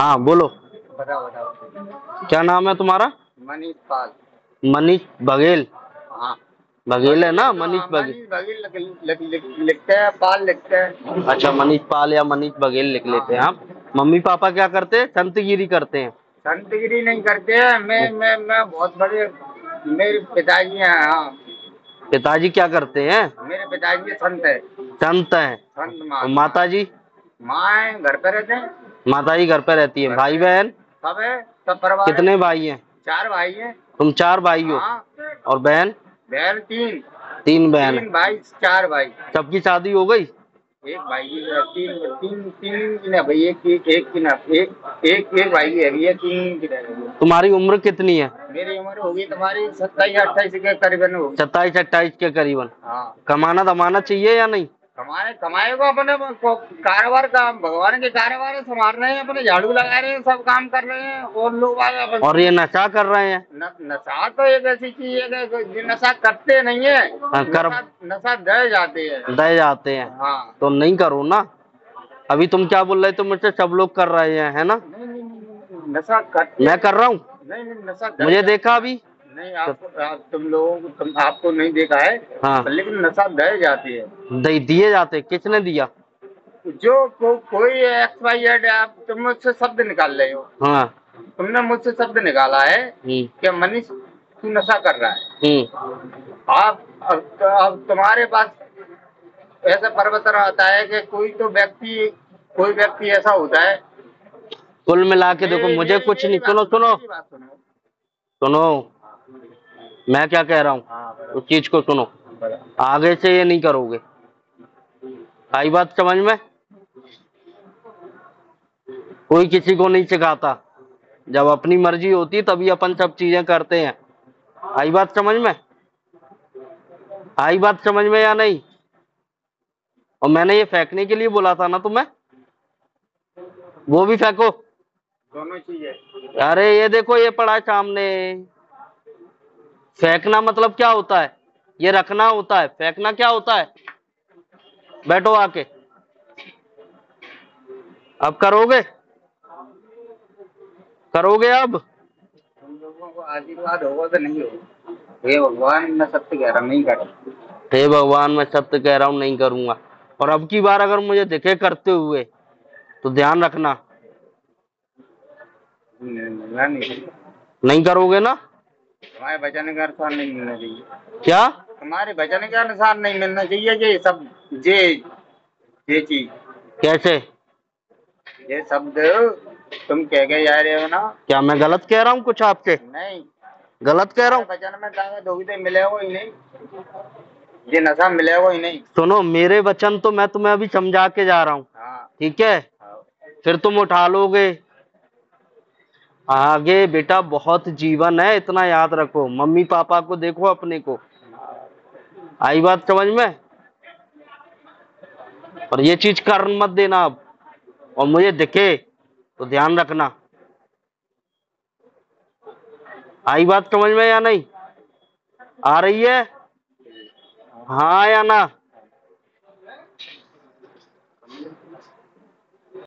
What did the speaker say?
हाँ बोलो। बताओ बताओ। क्या नाम है तुम्हारा? मनीष पाल। मनीष बघेल। हाँ। बघेल है ना? मनीष हाँ, बघेल। मनीष बघेल लिख- लिख- लिख- लिखते हैं पाल लिखते हैं। अच्छा मनीष पाल या मनीष बघेल लिख लेते हैं आप। मम्मी पापा क्या करते हैं? संतगिरी करते हैं। संतगिरी नहीं करते हैं। मैं मैं मैं बहुत बड़े मेरे पिताजी हैं हाँ। पिताजी क्या करते हैं? मेरे पिताजी संत है। संत है। संत माता। जी माँ घर पे रहते हैं? माता जी घर पे रहती है। भाई बहन? सब है सब परिवार कितने भाई हैं? चार भाई हैं। तुम चार भाई हो। हाँ। और बहन? बहन तीन। तीन बहन तीन भाई चार भाई। सबकी शादी हो गई? एक भाई तीन तीन तीन की ना भाई एक एक एक की ना एक एक एक भाई है ये तीन की तुम्हारी उम्र कितनी है? मेरी उम्र होगी तुम्हारी सत्ताईस अट्ठाईस के करीबन होगी। सत्ताईस अट्ठाईस के करीबन। हाँ। कमाना दमाना चाहिए या नहीं? कमाए कमाए को अपने कारोबार का भगवान के कारोबार संभाल रहे हैं अपने झाड़ू लगा रहे हैं सब काम कर रहे हैं और लोग आगे अपन और ये नशा कर रहे हैं। न- नशा तो एक ऐसी चीज़ है कि नशा करते नहीं है हाँ, कर- नशा, नशा दे जाते हैं। दे जाते हैं। हाँ। तो नहीं करो ना। अभी तुम क्या बोल रहे थे मुझसे सब लोग कर रहे हैं है ना? नशा करते मैं कर रहा हूँ। नशा मुझे देखा अभी। नहीं आपको आप, तुम लोगों को तुम आपको नहीं देखा है हाँ। लेकिन नशा दे जाती है। दे दिए जाते किसने दिया? जो को, कोई एक्स वाई जेड आप तुम मुझसे शब्द निकाल रहे हो। हाँ। तुमने मुझसे शब्द निकाला है हम्म। कि मनीष तू नशा कर रहा है। हम्म। आप अब, अब तुम्हारे पास ऐसा प्रवचन आता है कि कोई तो व्यक्ति कोई व्यक्ति ऐसा होता है। कुल मिला के देखो मुझे कुछ नहीं। सुनो सुनो। सुनो। मैं क्या कह रहा हूँ? हाँ उस चीज़ को सुनो। आगे से ये नहीं करोगे। आई बात समझ में? कोई किसी को नहीं सिखाता। जब अपनी मर्ज़ी होती तभी अपन सब चीज़ें करते हैं। आई बात समझ में? आई बात समझ में या नहीं? और मैंने ये फेंकने के लिए बोला था ना तुम्हें? वो भी फेंको। दोनों चीज़ें। अरे ये देखो ये पड़ा है सामने। फेंकना मतलब क्या होता है? ये रखना होता है। फेंकना क्या होता है? बैठो आके। अब करोगे? करोगे अब? तुम लोगों को आशीर्वाद होगा तो नहीं होगा हे भगवान मैं सत्य कह रहा हूँ, नहीं कर। हे भगवान मैं सत्य कह रहा हूँ नहीं करूँगा। और अब की बार अगर मुझे दिखे करते हुए तो ध्यान रखना। मिलना नहीं। नहीं करोगे ना? तुम्हारे वचन के अनुसार नहीं मिलना चाहिए। क्या? तुम्हारे वचन के अनुसार नहीं मिलना चाहिए ये सब ये ये चीज़। कैसे? ये शब्द तुम कह के जा रहे हो ना। क्या मैं गलत कह रहा हूँ कुछ आपसे नहीं। गलत कह रहा हूँ? वचन में ताकत होगी तो मिलेगा ही नहीं। ये नशा मिलेगा ही नहीं। सुनो मेरे वचन तो मैं तुम्हें अभी समझा के जा रहा हूँ। हाँ। ठीक है? हाँ। फिर तुम उठा लोगे। आगे बेटा बहुत जीवन है, इतना याद रखो। मम्मी पापा को देखो अपने को। आई बात समझ में? और ये चीज़ कर मत देना अब। और मुझे दिखे तो ध्यान रखना। आई बात समझ में या नहीं? आ रही है? हाँ या ना?